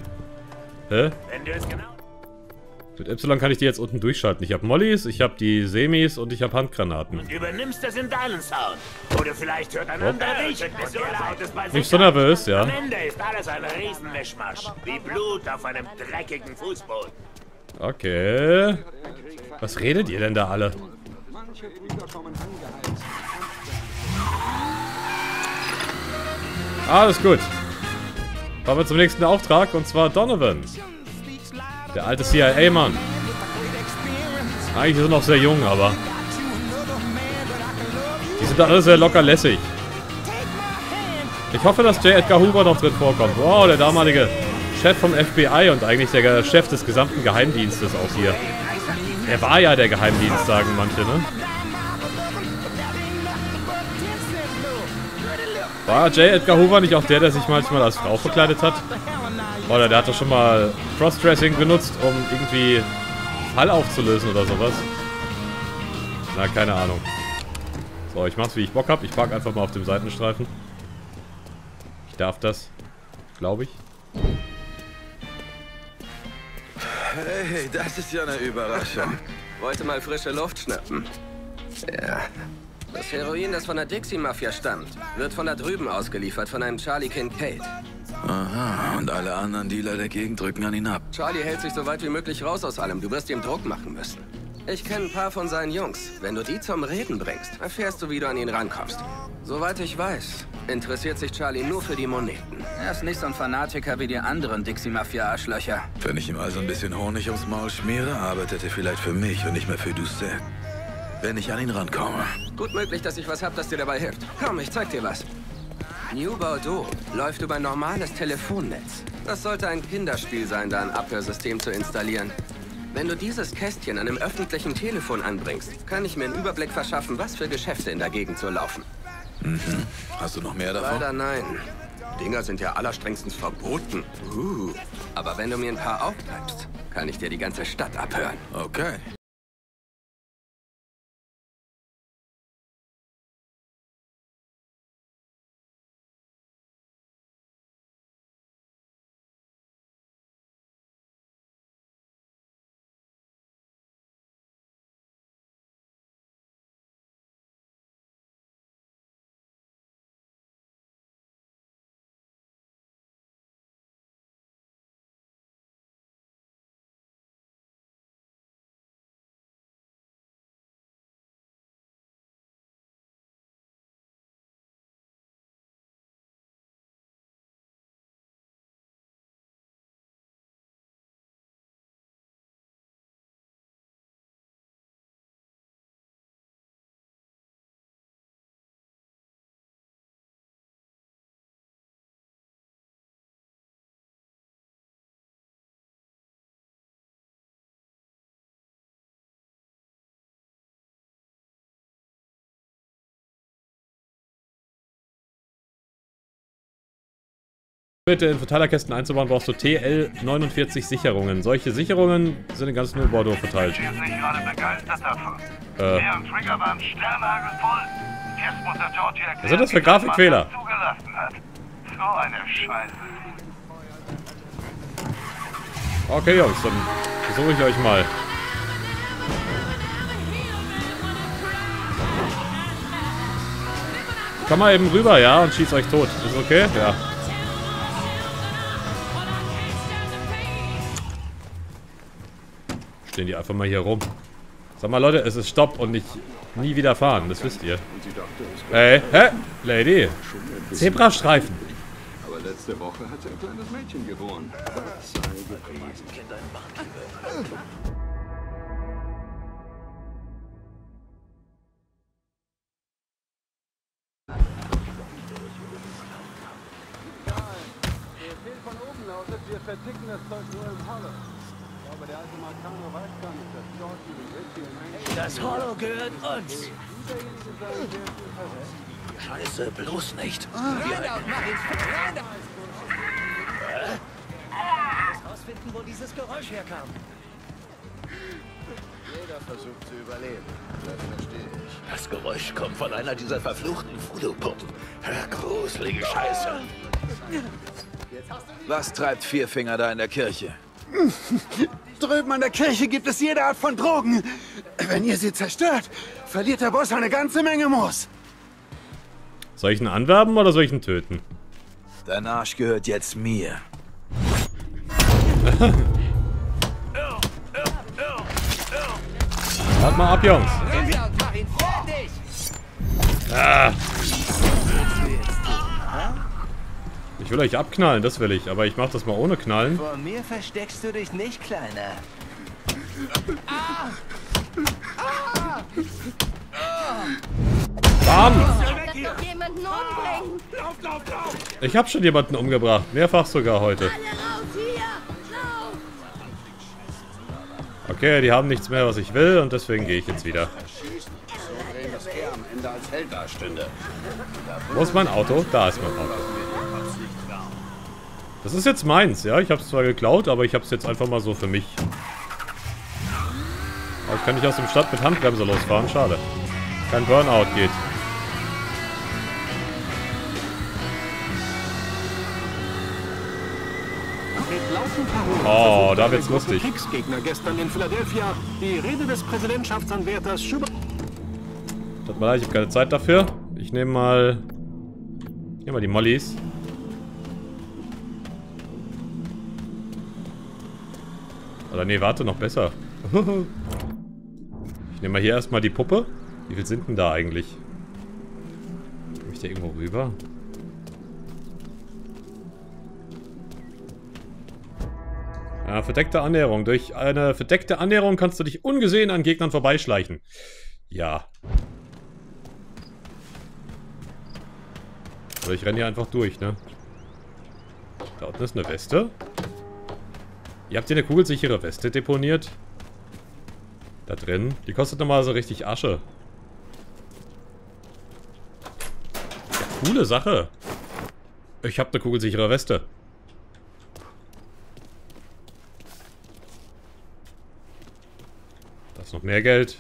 Hä? Wenn du es genau... Mit Y kann ich die jetzt unten durchschalten. Ich habe Mollys, ich habe die Semis und ich habe Handgranaten. Und übernimmst das in deinen Sound. Oder vielleicht hört ein Hopp. anderer dich Nicht so nervös, ja. Am Ende ist alles ein Riesenmischmasch. Wie Blut auf einem dreckigen Fußboden. Okay. Was redet ihr denn da alle? Manche Brüder kommen angeheizt. Alles gut. Kommen wir zum nächsten Auftrag und zwar Donovan. Der alte CIA-Mann. Eigentlich ist er noch sehr jung, aber. Die sind alle sehr locker lässig. Ich hoffe, dass J. Edgar Hoover noch drin vorkommt. Wow, der damalige Chef vom FBI und eigentlich der Chef des gesamten Geheimdienstes auch hier. Er war ja der Geheimdienst, sagen manche, ne? War J. Edgar Hoover nicht auch der, der sich manchmal als Frau verkleidet hat? Oder der hat doch schon mal Crossdressing benutzt, um irgendwie Fall aufzulösen oder sowas? Na, keine Ahnung. So, ich mach's wie ich Bock hab. Ich park einfach mal auf dem Seitenstreifen. Ich darf das. Glaube ich. Hey, das ist ja eine Überraschung. Wollte mal frische Luft schnappen. Ja. Das Heroin, das von der Dixie-Mafia stammt, wird von da drüben ausgeliefert, von einem Charlie Kincaid. Aha, und alle anderen Dealer der Gegend drücken an ihn ab. Charlie hält sich so weit wie möglich raus aus allem. Du wirst ihm Druck machen müssen. Ich kenne ein paar von seinen Jungs. Wenn du die zum Reden bringst, erfährst du, wie du an ihn rankommst. Soweit ich weiß, interessiert sich Charlie nur für die Moneten. Er ist nicht so ein Fanatiker wie die anderen Dixie-Mafia-Arschlöcher. Wenn ich ihm also ein bisschen Honig ums Maul schmiere, arbeitet er vielleicht für mich und nicht mehr für Doucet. Wenn ich an ihn rankomme. Gut möglich, dass ich was hab, das dir dabei hilft. Komm, ich zeig dir was. New Bordeaux läuft über ein normales Telefonnetz. Das sollte ein Kinderspiel sein, da ein Abhörsystem zu installieren. Wenn du dieses Kästchen an einem öffentlichen Telefon anbringst, kann ich mir einen Überblick verschaffen, was für Geschäfte in der Gegend so laufen. Mhm. Hast du noch mehr davon? Leider nein. Dinger sind ja allerstrengstens verboten. Uh. Aber wenn du mir ein paar aufbleibst, kann ich dir die ganze Stadt abhören. Okay. Bitte in Verteilerkästen einzubauen, brauchst du TL49 Sicherungen. Solche Sicherungen sind in ganz New Bordeaux verteilt. Bin nicht gerade begeistert davon. Äh. Der Trigger waren sternhagelvoll. Erst muss der Georgie erklären, Was sind das für er Grafikfehler? So eine Scheiße. Okay, Jungs, dann versuche ich euch mal. Komm mal eben rüber, ja, und schieß euch tot. Ist okay? Ja. Stehen die einfach mal hier rum. Sag mal, Leute, es ist Stopp und nicht nie wieder fahren. Das wisst ihr. Hey, hä? Lady. Zebrastreifen. Aber letzte Woche hat ein kleines Mädchen geboren. Sei gepriesen. Uns. Scheiße, bloß nicht. Reinhard, mach ihn Reinhard! Ich muss rausfinden, wo dieses Geräusch herkam. Jeder versucht zu überleben. Das verstehe ich. Das Geräusch kommt von einer dieser verfluchten Voodoo-Puppen. Gruselige Scheiße. Was treibt Vierfinger da in der Kirche? Drüben an der Kirche gibt es jede Art von Drogen. Wenn ihr sie zerstört, verliert der Boss eine ganze Menge Moos. Soll ich ihn anwerben oder soll ich ihn töten? Dein Arsch gehört jetzt mir. Wart mal ab, Jungs. Ah. Ich will euch abknallen, das will ich. Aber ich mach das mal ohne Knallen. Vor mir versteckst du dich nicht, Kleiner. Ah! Bam! Ich habe schon jemanden umgebracht. Mehrfach sogar heute. Okay, die haben nichts mehr, was ich will. Und deswegen gehe ich jetzt wieder. er. Wo ist mein Auto? Da ist mein Auto. Das ist jetzt meins, ja. Ich habe es zwar geklaut, aber ich habe es jetzt einfach mal so für mich. Ich kann nicht aus dem Stadt mit Handbremse losfahren. Schade. Kein Burnout geht. Oh, da wird's lustig. Kriegsgegner gestern in Philadelphia die Rede des Präsidentschaftsanwärters Schubert Tut mir leid, ich habe keine Zeit dafür. Ich nehme mal... Ich nehme mal die Mollys. Oder nee, warte, noch besser. ich nehme mal hier erstmal die Puppe. Wie viel sind denn da eigentlich? Komme ich da irgendwo rüber? Ja, verdeckte Annäherung. Durch eine verdeckte Annäherung kannst du dich ungesehen an Gegnern vorbeischleichen. Ja. Oder ich renne hier einfach durch, ne? Da unten ist eine Weste. Ihr habt hier eine kugelsichere Weste deponiert. Da drin. Die kostet nochmal so richtig Asche. Ja, coole Sache. Ich habe eine kugelsichere Weste. Da ist noch mehr Geld.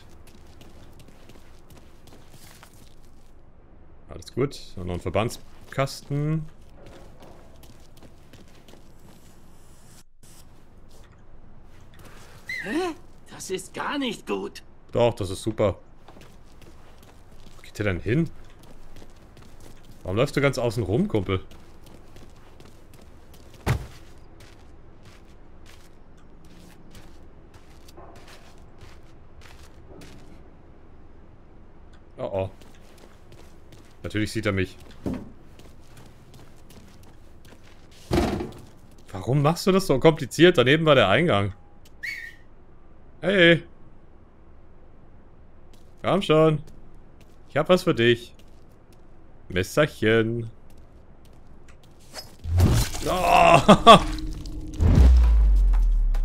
Alles gut. Und noch ein Verbandskasten. Hä? Das ist gar nicht gut. Doch, das ist super. Wo geht der denn hin? Warum läufst du ganz außen rum, Kumpel? Oh oh. Natürlich sieht er mich. Warum machst du das so kompliziert? Daneben war der Eingang. Hey. Komm schon. Ich hab was für dich. Messerchen. Oh.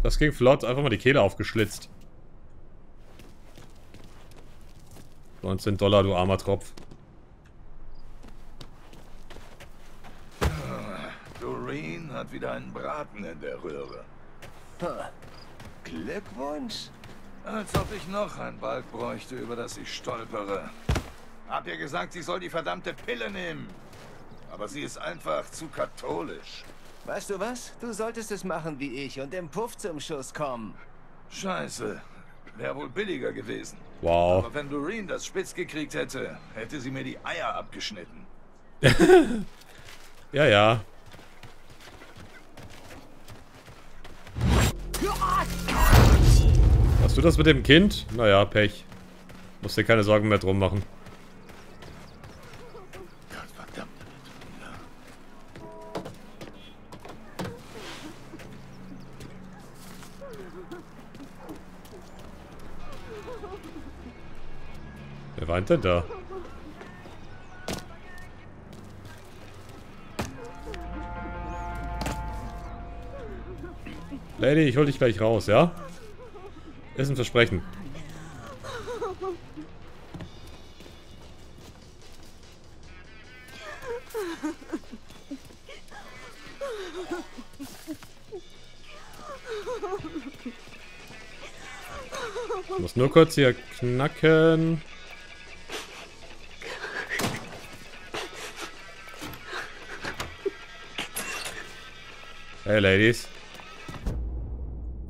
Das ging flott. Einfach mal die Kehle aufgeschlitzt. 19 Dollar, du armer Tropf. Doreen hat wieder einen Braten in der Röhre. Glückwunsch. Als ob ich noch ein Balk bräuchte, über das ich stolpere. Hab ihr gesagt, sie soll die verdammte Pille nehmen. Aber sie ist einfach zu katholisch. Weißt du was? Du solltest es machen wie ich und im Puff zum Schuss kommen. Scheiße. Wäre wohl billiger gewesen. Wow. Aber wenn Doreen das spitz gekriegt hätte, hätte sie mir die Eier abgeschnitten. ja, ja. Hast du das mit dem Kind? Naja, Pech. Musst dir keine Sorgen mehr drum machen. Wer weint denn da? Lady, ich hol dich gleich raus, ja? Ist ein Versprechen. Ich muss nur kurz hier knacken. Hey, Ladies.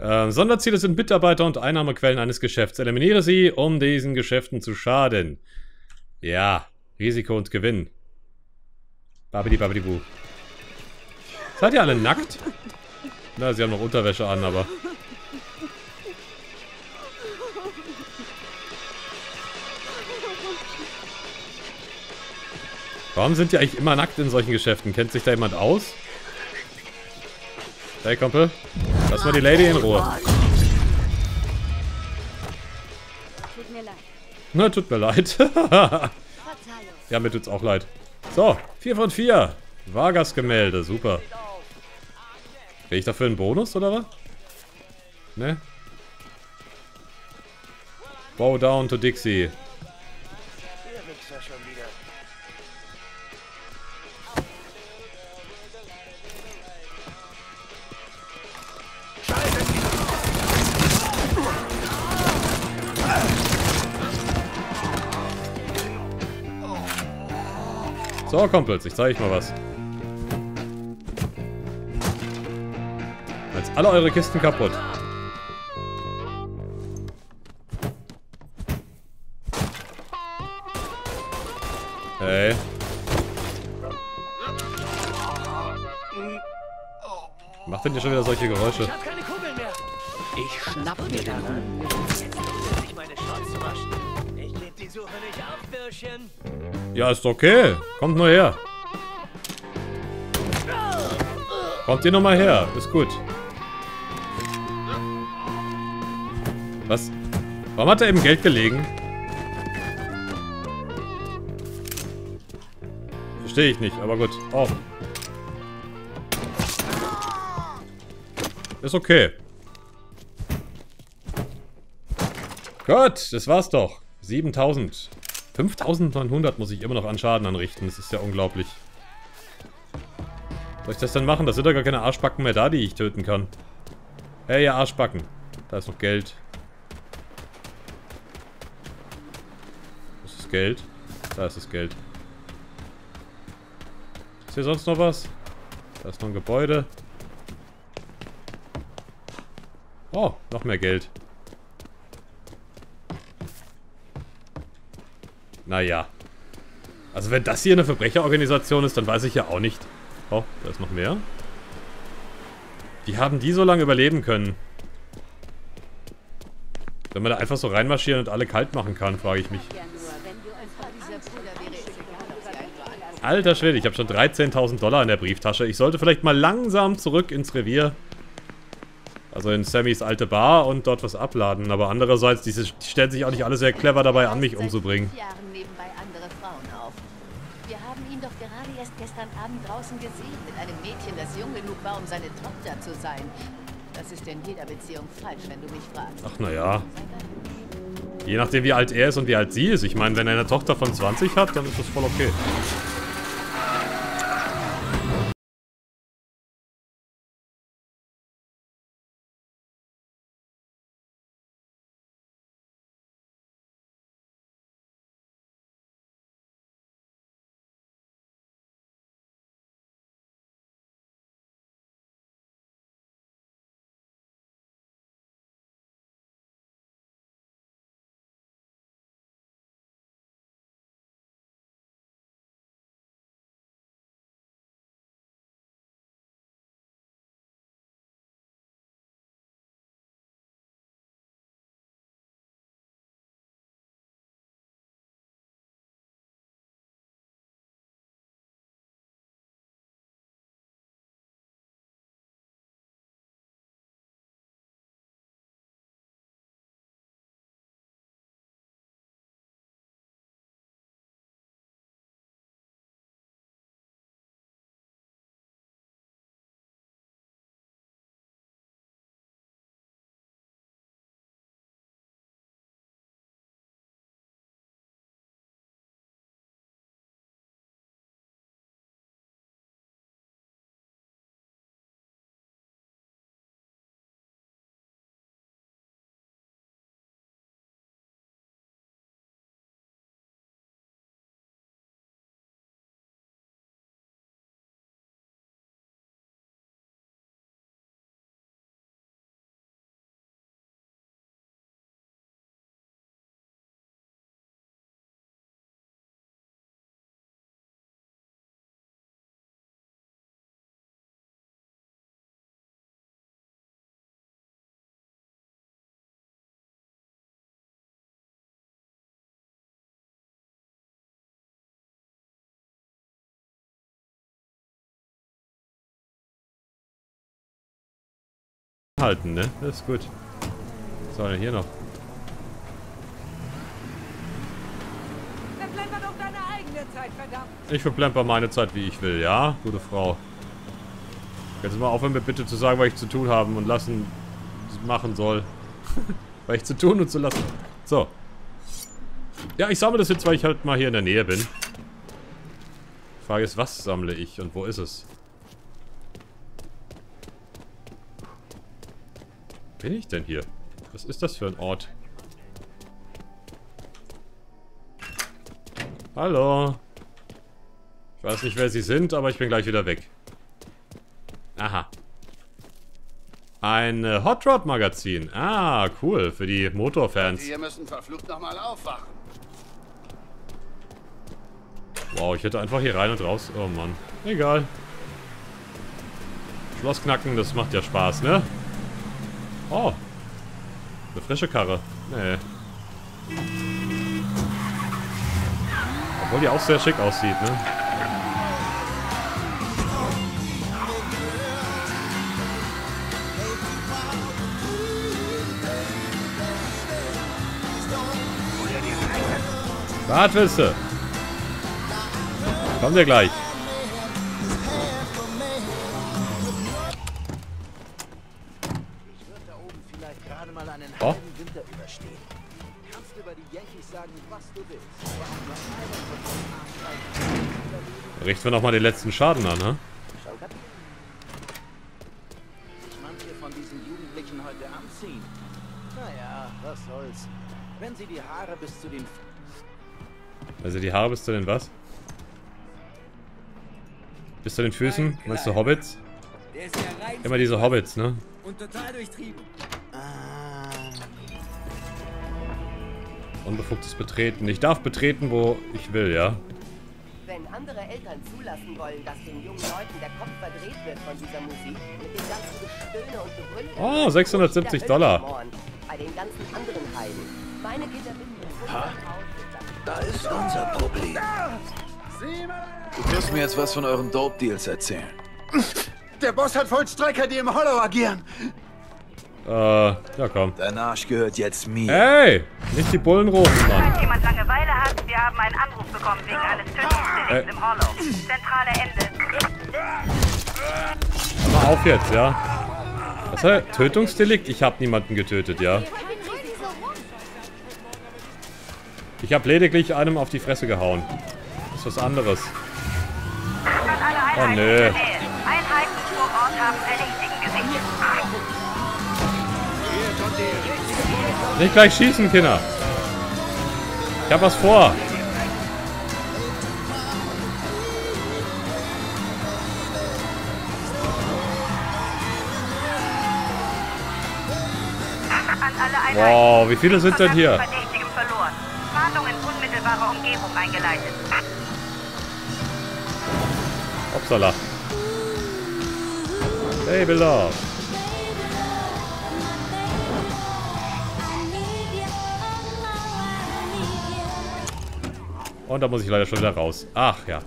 Ähm, Sonderziele sind Mitarbeiter und Einnahmequellen eines Geschäfts. Eliminiere sie, um diesen Geschäften zu schaden. Ja, Risiko und Gewinn. Babidi babidi bu. Seid ihr alle nackt? Na, sie haben noch Unterwäsche an, aber... Warum sind die eigentlich immer nackt in solchen Geschäften? Kennt sich da jemand aus? Hey, Kumpel. Lass mal die Lady in Ruhe. Tut mir leid. Na, tut mir leid. ja, mir tut's auch leid. So, 4 von 4. Vargas Gemälde, super. Krieg ich dafür einen Bonus, oder was? Ne? Bow down to Dixie. So, Kumpels, ich zeige euch mal was. Jetzt alle eure Kisten kaputt. Hey. Macht denn hier schon wieder solche Geräusche? Ich hab keine Kugeln mehr. Ich schnapp mir den Hund. Jetzt sich meine Schnauze zu waschen. Ich leg die Suche nicht auf, Bürschchen. Ja, ist okay. Kommt nur her. Kommt ihr nochmal her. Ist gut. Was? Warum hat er eben Geld gelegen? Verstehe ich nicht, aber gut. Oh. Ist okay. Gut, das war's doch. 7000. 5900 muss ich immer noch an Schaden anrichten. Das ist ja unglaublich. Soll ich das denn machen? Da sind doch gar keine Arschbacken mehr da, die ich töten kann. Hey, ihr Arschbacken. Da ist noch Geld. Was ist das Geld? Da ist das Geld. Ist hier sonst noch was? Da ist noch ein Gebäude. Oh, noch mehr Geld. Naja. Also wenn das hier eine Verbrecherorganisation ist, dann weiß ich ja auch nicht. Oh, da ist noch mehr. Wie haben die so lange überleben können? Wenn man da einfach so reinmarschieren und alle kalt machen kann, frage ich mich. Alter Schwede, ich habe schon 13.000 Dollar in der Brieftasche. Ich sollte vielleicht mal langsam zurück ins Revier. Also in Sammys alte Bar und dort was abladen. Aber andererseits, die stellen sich auch nicht alle sehr clever dabei an, mich umzubringen. Wir haben ihn doch gerade erst gestern Abend draußen gesehen mit einem Mädchen, das jung genug war, um seine Tochter zu sein. Das ist in jeder Beziehung falsch, wenn du mich fragst. Ach naja. Je nachdem wie alt er ist und wie alt sie ist. Ich meine, wenn er eine Tochter von 20 hat, dann ist das voll okay. Halten, ne? Das ist gut. Was soll denn hier noch? Zeit! Ich verplemper meine Zeit, wie ich will, ja? Gute Frau. Kannst du mal aufhören, mir bitte zu sagen, was ich zu tun haben und lassen machen soll. was ich zu tun und zu lassen. So. Ja, ich sammle das jetzt, weil ich halt mal hier in der Nähe bin. Die Frage ist, was sammle ich und wo ist es? Bin ich denn hier? Was ist das für ein Ort? Hallo. Ich weiß nicht, wer sie sind, aber ich bin gleich wieder weg. Aha. Ein äh, Hot Rod Magazin. Ah, cool. Für die Motorfans. Wir müssen verflucht nochmal aufwachen. Wow, ich hätte einfach hier rein und raus. Oh Mann. Egal. Schloss knacken, das macht ja Spaß, ne? Oh. Eine frische Karre. Nee. Obwohl die auch sehr schick aussieht, ne? Du? Kommen wir gleich. Wir nochmal den letzten Schaden an, ne? Wenn sie die Haare bis zu den... Also die Haare bis zu den was? Bis zu den Füßen? Meinst du Hobbits? Immer diese Hobbits, ne? Und total durchtrieben. Unbefugtes Betreten. Ich darf betreten, wo ich will, ja? Andere Eltern zulassen wollen, dass den jungen Leuten der Kopf verdreht wird von dieser Musik, mit dem ganzen Gestöhne und Gebrülle... Oh, 670 Dollar. Bei den ganzen anderen Heiden. Meine Kinder Ha? Da ist unser Problem. Du wirst mir jetzt was von euren Dope-Deals erzählen. Der Boss hat Vollstrecker, die im Hollow agieren. Äh, ja komm. Dein Arsch gehört jetzt mir. Hey! Nicht die Bullen rufen, Mann. Falls jemand Langeweile hat, wir haben einen Anruf bekommen wegen eines Tötungsdelikts Äh. im Hollow. Zentrale Ende. Hör mal auf jetzt, ja? Was heißt Tötungsdelikt? Ich habe niemanden getötet, ja? Ich habe lediglich einem auf die Fresse gehauen. Das ist was anderes. Oh nö. Einheiten vor Ort haben Verdächtigen Nicht gleich schießen, Kinder. Ich hab was vor. Wow, wie viele sind denn hier? Upsala. Baby Love. Und da muss ich leider schon wieder raus. Ach ja.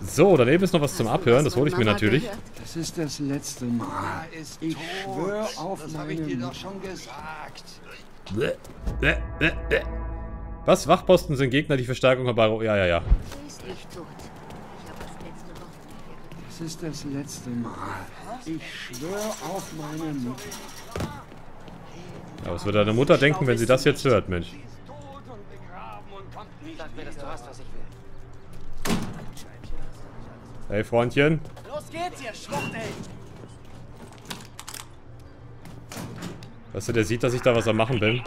So, daneben ist noch was zum Abhören. Das hole ich mir natürlich. Das ist das letzte Mal. Ich schwöre auf Das meine habe ich dir doch Mutter. schon gesagt. Was? Wachposten sind Gegner, die Verstärkung herbei... Ja, ja, ja. Das ist das letzte Mal. Ich schwöre auf meine Mutter. Ja, was wird deine Mutter denken, wenn sie das jetzt hört, Mensch? Sag mir, dass du hast, was ich will. Hey, Freundchen. Los geht's, ihr Schwuchtel! Weißt du, der sieht, dass ich da was am machen bin. Und.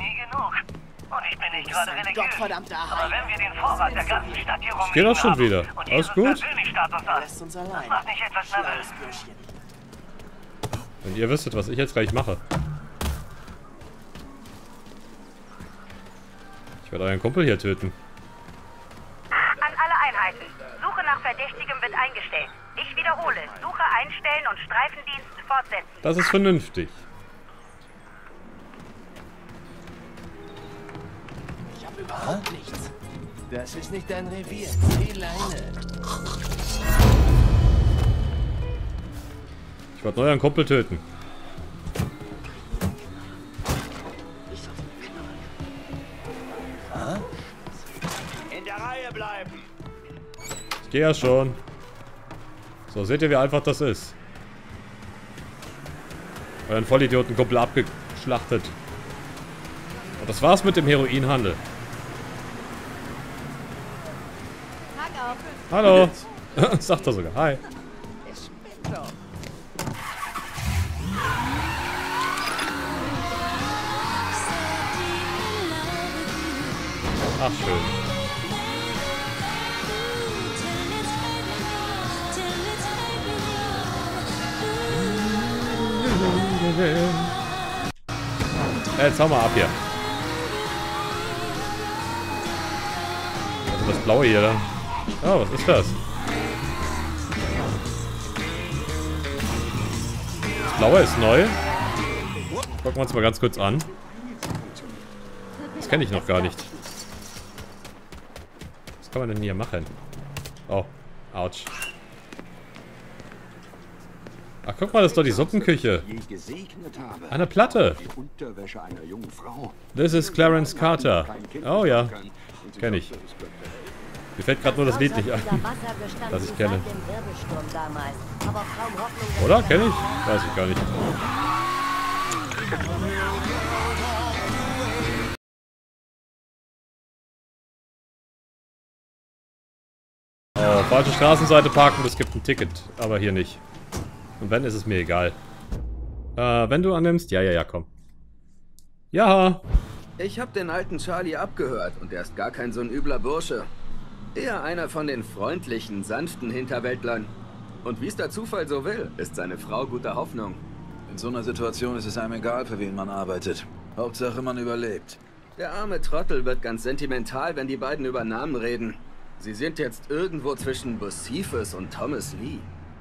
Gottverdammter Aber wenn wir den Vorrat der ganzen Stadt hier Ich geh doch schon wieder. und Alles gut? persönlich Status hat, Lässt uns das allein. macht mich etwas nervös. Bürschchen. Wenn ihr wüsstet, was ich jetzt gleich mache. Ich werde euren Kumpel hier töten. Einheiten. Suche nach Verdächtigem wird eingestellt. Ich wiederhole. Suche einstellen und Streifendienst fortsetzen. Das ist vernünftig. Ich habe überhaupt nichts. Das ist nicht dein Revier. Die Leine. Ich werde euren Kumpel töten. Ich gehe ja schon. So, seht ihr, wie einfach das ist. Euren Vollidioten-Kumpel abgeschlachtet. Und das war's mit dem Heroinhandel. Hallo. Sagt er sogar. Hi. Jetzt hau mal ab hier. Das blaue hier da. Oh, was ist das? Das blaue ist neu. Gucken wir uns mal ganz kurz an. Das kenne ich noch gar nicht. Was kann man denn hier machen? Oh, ouch. Ach, guck mal, das ist doch die Suppenküche. Eine Platte. This is Clarence Carter. Oh ja, kenne ich. Mir fällt gerade nur das Lied nicht ein, das ich kenne. Oder? Kenne ich? Weiß ich gar nicht. Oh, falsche Straßenseite parken, es gibt ein Ticket. Aber hier nicht. Und wenn, ist es mir egal. Äh, wenn du annimmst, ja, ja, ja, komm. Ja. Ich hab den alten Charlie abgehört und er ist gar kein so ein übler Bursche. Eher einer von den freundlichen, sanften Hinterwäldlern. Und wie es der Zufall so will, ist seine Frau guter Hoffnung. In so einer Situation ist es einem egal, für wen man arbeitet. Hauptsache, man überlebt. Der arme Trottel wird ganz sentimental, wenn die beiden über Namen reden. Sie sind jetzt irgendwo zwischen Bocephus und Thomas Lee.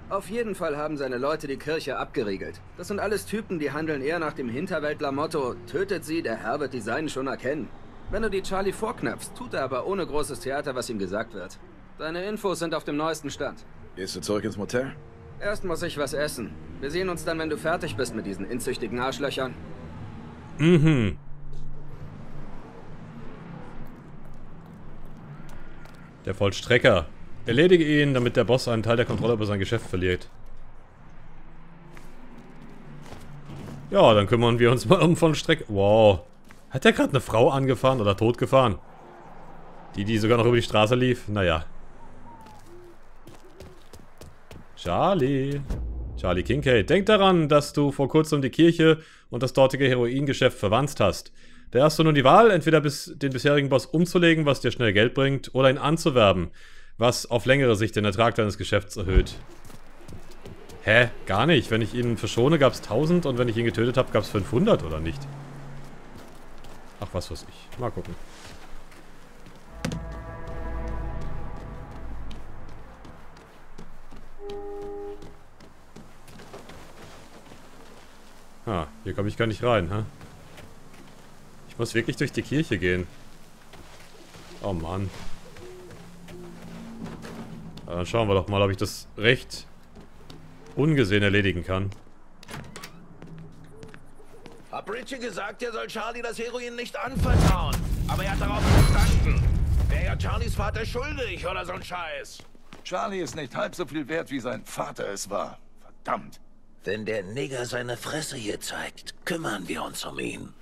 Auf jeden Fall haben seine Leute die Kirche abgeriegelt. Das sind alles Typen, die handeln eher nach dem Hinterwäldler-Motto, tötet sie, der Herr wird die Seinen schon erkennen. Wenn du die Charlie vorknöpfst, tut er aber ohne großes Theater, was ihm gesagt wird. Deine Infos sind auf dem neuesten Stand. Gehst du zurück ins Motel? Erst muss ich was essen. Wir sehen uns dann, wenn du fertig bist mit diesen inzüchtigen Arschlöchern. Mhm. Der Vollstrecker. Erledige ihn, damit der Boss einen Teil der Kontrolle über sein Geschäft verliert. Ja, dann kümmern wir uns mal um Vollstrecker. Wow. Hat der gerade eine Frau angefahren oder totgefahren? Die, die sogar noch über die Straße lief? Naja. Charlie. Charlie Kincaid, denk daran, dass du vor kurzem die Kirche und das dortige Heroingeschäft verwandt hast. Da hast du nun die Wahl, entweder bis, den bisherigen Boss umzulegen, was dir schnell Geld bringt, oder ihn anzuwerben, was auf längere Sicht den Ertrag deines Geschäfts erhöht. Hä? Gar nicht. Wenn ich ihn verschone, gab es 1000 und wenn ich ihn getötet habe, gab es 500, oder nicht? Ach, was weiß ich. Mal gucken. Ah, hier komme ich gar nicht rein, hä? Ich muss wirklich durch die Kirche gehen. Oh Mann. Dann schauen wir doch mal, ob ich das recht ungesehen erledigen kann. Hab Richie gesagt, er soll Charlie das Heroin nicht anvertrauen. Aber er hat darauf bestanden. Wäre ja Charlies Vater schuldig oder so ein Scheiß. Charlie ist nicht halb so viel wert, wie sein Vater es war. Verdammt. Wenn der Nigger seine Fresse hier zeigt, kümmern wir uns um ihn.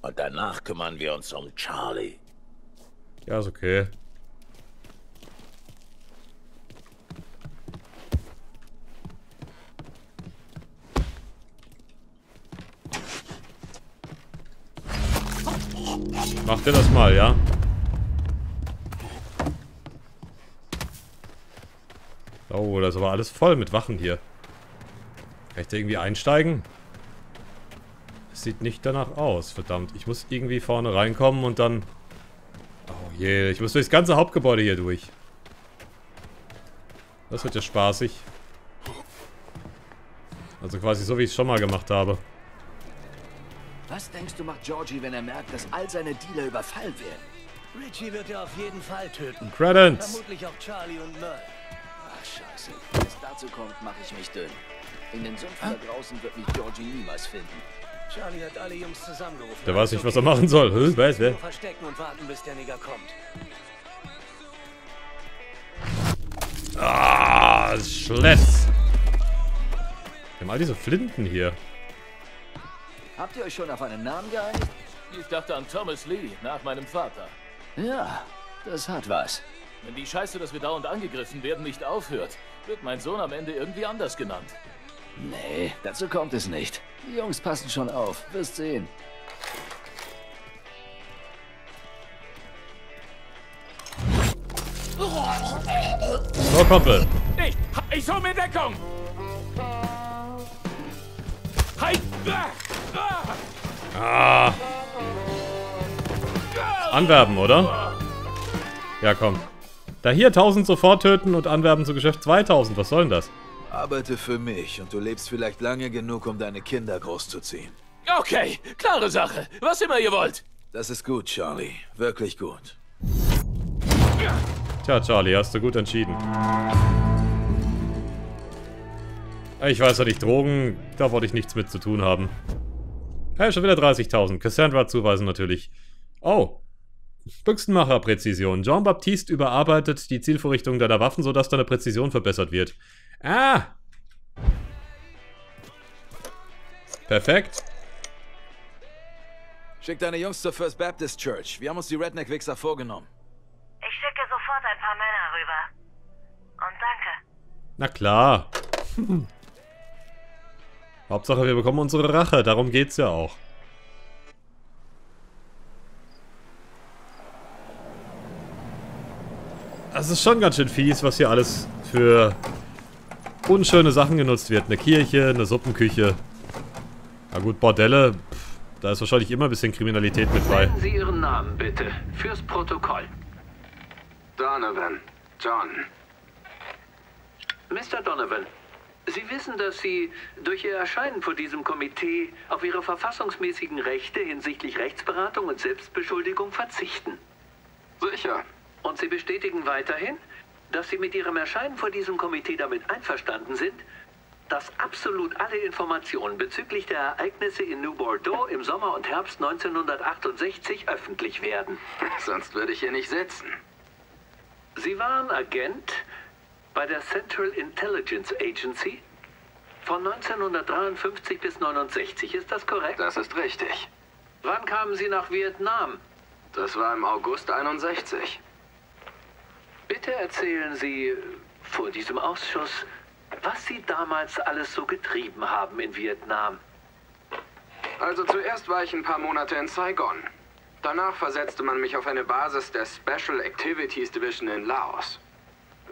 Und danach kümmern wir uns um Charlie. Ja, ist okay. Macht ihr das mal, ja? Oh, das ist aber alles voll mit Wachen hier. Kann ich da irgendwie einsteigen? Es sieht nicht danach aus, verdammt. Ich muss irgendwie vorne reinkommen und dann... Oh je, ich muss durchs ganze Hauptgebäude hier durch. Das wird ja spaßig. Also quasi so, wie ich es schon mal gemacht habe. Was denkst du, macht Georgie, wenn er merkt, dass all seine Dealer überfallen werden? Richie wird er auf jeden Fall töten. Credence. Vermutlich auch Charlie und Merle. Ach, scheiße. Wenn es dazu kommt, mache ich mich dünn. In den Sümpfen da draußen wird mich Georgie niemals finden. Charlie hat alle Jungs zusammengerufen. Der weiß nicht, was er machen soll. Hä? Weiß wer? Verstecken und warten, bis der Nigger kommt. Ah, Schless. Wir haben all diese Flinten hier. Habt ihr euch schon auf einen Namen geeinigt? Ich dachte an Thomas Lee, nach meinem Vater. Ja, das hat was. Wenn die Scheiße, dass wir dauernd angegriffen werden, nicht aufhört, wird mein Sohn am Ende irgendwie anders genannt. Nee, dazu kommt es nicht. Die Jungs passen schon auf. Wirst sehen. So, Kumpel. Ich, ich hol mir Deckung! Halt! Ah. Anwerben, oder? Ja, komm. Da hier 1000 sofort töten und anwerben zu Geschäft 2000. Was soll denn das? Arbeite für mich und du lebst vielleicht lange genug, um deine Kinder großzuziehen. Okay, klare Sache. Was immer ihr wollt. Das ist gut, Charlie. Wirklich gut. Tja, Charlie, hast du gut entschieden. Ich weiß ja nicht, Drogen, da wollte ich nichts mit zu tun haben. Hey, schon wieder 30.000. Cassandra zuweisen natürlich. Oh. Büchsenmacher-Präzision. Jean-Baptiste überarbeitet die Zielvorrichtung deiner Waffen, sodass deine Präzision verbessert wird. Ah! Perfekt. Schick deine Jungs zur First Baptist Church. Wir haben uns die Redneck-Wichser vorgenommen. Ich schicke sofort ein paar Männer rüber. Und danke. Na klar. Hauptsache, wir bekommen unsere Rache. Darum geht's ja auch. Das ist schon ganz schön fies, was hier alles für unschöne Sachen genutzt wird. Eine Kirche, eine Suppenküche. Na gut, Bordelle. Pff, da ist wahrscheinlich immer ein bisschen Kriminalität mit bei. Nennen Sie Ihren Namen bitte. Fürs Protokoll. Donovan. John. Mr. Donovan, Sie wissen, dass Sie durch Ihr Erscheinen vor diesem Komitee auf Ihre verfassungsmäßigen Rechte hinsichtlich Rechtsberatung und Selbstbeschuldigung verzichten. Sicher. Und Sie bestätigen weiterhin, dass Sie mit Ihrem Erscheinen vor diesem Komitee damit einverstanden sind, dass absolut alle Informationen bezüglich der Ereignisse in New Bordeaux im Sommer und Herbst 1968 öffentlich werden. Sonst würde ich hier nicht sitzen. Sie waren Agent bei der Central Intelligence Agency von 1953 bis 1969, ist das korrekt? Das ist richtig. Wann kamen Sie nach Vietnam? Das war im August 61. Bitte erzählen Sie vor diesem Ausschuss, was Sie damals alles so getrieben haben in Vietnam. Also zuerst war ich ein paar Monate in Saigon. Danach versetzte man mich auf eine Basis der Special Activities Division in Laos.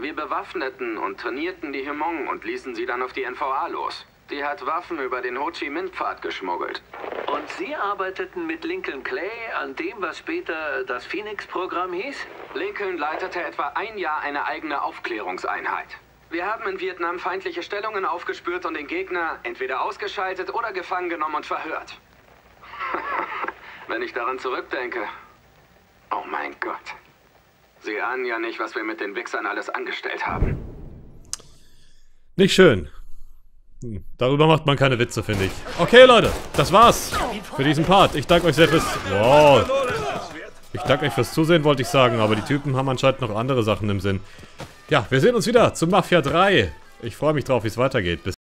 Wir bewaffneten und trainierten die Hmong und ließen sie dann auf die NVA los. Die hat Waffen über den Ho Chi Minh-Pfad geschmuggelt. Und Sie arbeiteten mit Lincoln Clay an dem, was später das Phoenix-Programm hieß? Lincoln leitete etwa ein Jahr eine eigene Aufklärungseinheit. Wir haben in Vietnam feindliche Stellungen aufgespürt und den Gegner entweder ausgeschaltet oder gefangen genommen und verhört. Wenn ich daran zurückdenke. Oh mein Gott. Sie ahnen ja nicht, was wir mit den Wichsern alles angestellt haben. Nicht schön. Hm, Darüber macht man keine Witze, finde ich. Okay, Leute, das war's für diesen Part. Ich danke euch sehr fürs... Wow. Ich danke euch fürs Zusehen, wollte ich sagen, aber die Typen haben anscheinend noch andere Sachen im Sinn. Ja, wir sehen uns wieder zu Mafia 3. Ich freue mich drauf, wie es weitergeht. Bis